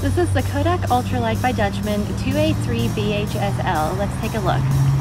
This is the Kodak Ultralight by Dutchman 2A3 BHSL. Let's take a look.